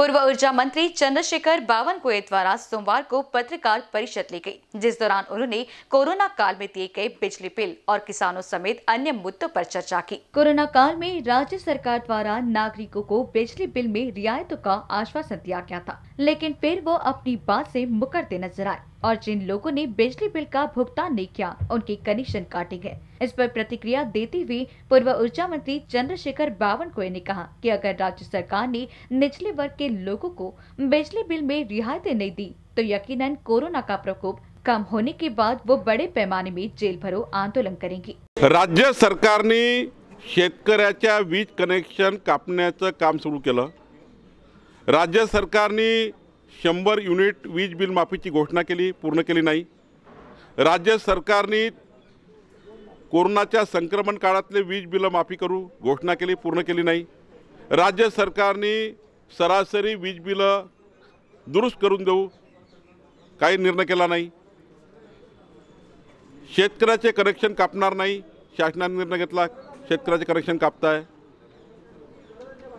पूर्व ऊर्जा मंत्री चंद्रशेखर बावन बावनकुए द्वारा सोमवार को पत्रकार परिषद ली गई, जिस दौरान उन्होंने कोरोना काल में दिए गए बिजली बिल और किसानों समेत अन्य मुद्दों पर चर्चा की। कोरोना काल में राज्य सरकार द्वारा नागरिकों को बिजली बिल में रियायतों का आश्वासन दिया गया था, लेकिन फिर वो अपनी बात ऐसी मुकरते नज़र आए। और जिन लोगों ने बिजली बिल का भुगतान नहीं किया, उनके कनेक्शन काटे गए इस पर प्रतिक्रिया देते हुए पूर्व ऊर्जा मंत्री चंद्रशेखर बावनकुए ने कहा कि अगर राज्य सरकार ने निचले वर्ग के लोगों को बिजली बिल में रियायतें नहीं दी तो यकीनन कोरोना का प्रकोप कम होने के बाद वो बड़े पैमाने में जेल भरो आंदोलन करेंगी। राज्य सरकारने शेतकऱ्याच्या वीज कनेक्शन कापण्याचं काम सुरू केलं. राज्य सरकारने शंभर युनिट वीज बिल माफीची घोषणा केली पूर्ण केली नाही. राज्य सरकारने कोरोनाच्या संक्रमण काळातले वीज बिलं माफी करू घोषणा केली पूर्ण केली नाही. राज्य सरकारने सरासरी वीज बिलं दुरुस्त करून देऊ काही निर्णय केला नाही. शेतकऱ्याचे कनेक्शन कापणार नाही शासनाने निर्णय घेतला शेतकऱ्याचे कनेक्शन कापताय.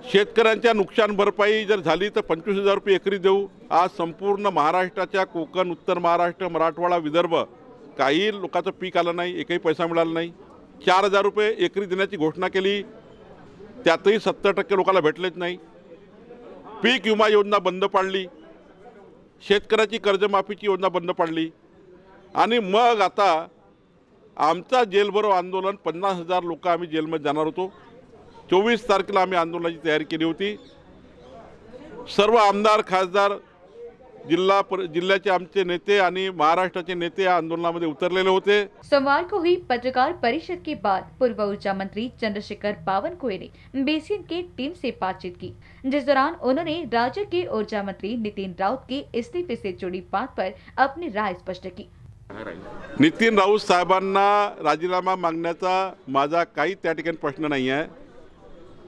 शेतकऱ्यांच्या नुकसान भरपाई जर झाली तर पंचवीस हजार रुपये एकरी देऊ. आज संपूर्ण महाराष्ट्राच्या कोकण उत्तर महाराष्ट्र मराठवाडा विदर्भ काही लोकांचं पीक आलं नाही एकही पैसा मिळाला नाही. चार हजार रुपये एकरी देण्याची घोषणा केली. त्यातही सत्तर टक्के लोकांना भेटलेच नाही. पीक विमा योजना बंद पाडली. शेतकऱ्याची कर्जमाफीची योजना बंद पाडली. आणि मग आता आमचा जेलभरो आंदोलन पन्नास हजार लोक आम्ही जेलमध्ये जाणार होतो. चोवीस तारखेला आम्ही आंदोलनाची तयारी केली होती. सर्व आमदार खासदार जिल्हा पर जिल्ह्याचे आमचे नेते आणि महाराष्ट्राचे नेते या आंदोलनामध्ये उतरलेले होते. सोमवार को हुई पत्रकार परिषद के बाद पूर्व ऊर्जा मंत्री चंद्रशेखर बावनकुए ने बेसिन की टीम से बातचीत की। जिस दौरान उन्होंने राज्य के ऊर्जा मंत्री नितिन राउत के इस्तीफे से जुड़ी बात पर अपनी राय स्पष्ट की। नितीन राऊत साहेबांना राजीनामा मागण्याचा माझा काही त्या ठिकाणी प्रश्न नाही आहे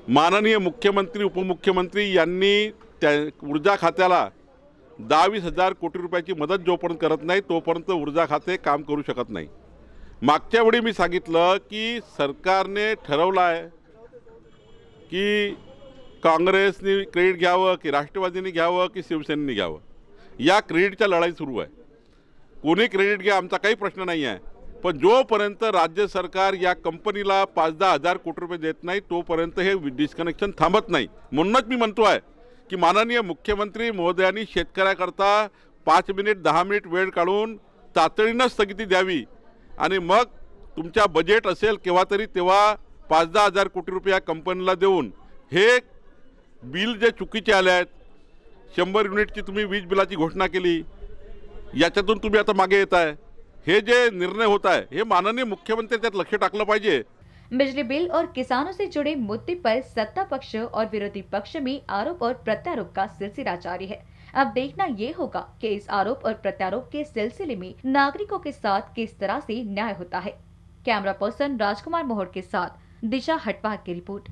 माननीय मुख्यमंत्री उपमुख्यमंत्री यांनी त्या ऊर्जा खात्याला दहावीस हजार कोटी रुपयाची मदत जोपर्यंत करत नाही तोपर्यंत ऊर्जा खाते काम करू शकत नाही. मागच्या वेळी मी सांगितलं की सरकारने ठरवलं आहे की काँग्रेसने क्रेडिट घ्यावं की राष्ट्रवादीने घ्यावं की शिवसेनेने घ्यावं. या क्रेडिटच्या लढाई सुरू आहे. कोणी क्रेडिट घ्या आमचा काही प्रश्न नाही आहे पण जोपर्यंत राज्य सरकार या कंपनीला पाच दहा हजार कोटी रुपये देत नाही तोपर्यंत हे डिस्कनेक्शन थांबत नाही. म्हणूनच मी म्हणतो आहे की माननीय मुख्यमंत्री महोदयांनी शेतकऱ्याकरता पाच मिनिट दहा मिनिट वेळ काढून तातडीनं स्थगिती द्यावी. आणि मग तुमच्या बजेट असेल केव्हा तरी तेव्हा पाच दहा हजार कोटी रुपये या कंपनीला देऊन हे बिल जे चुकीचे आले आहेत शंभर युनिटची तुम्ही वीज बिलाची घोषणा केली याच्यातून तुम्ही आता मागे येत आहे हे जे निर्णय होत आहे, हे माननीय मुख्यमंत्री त्यात लक्ष टाकलं बिजली बिल और किसानों से जुड़े मुद्दे पर सत्ता पक्ष और विरोधी पक्ष में आरोप और प्रत्यारोप का सिलसिला जारी है। अब देखना ये होगा कि इस आरोप और प्रत्यारोप के सिलसिले में नागरिकों के साथ किस तरह से न्याय होता है। कैमरा पर्सन राजकुमार मोहर के साथ दिशा हटवार की रिपोर्ट।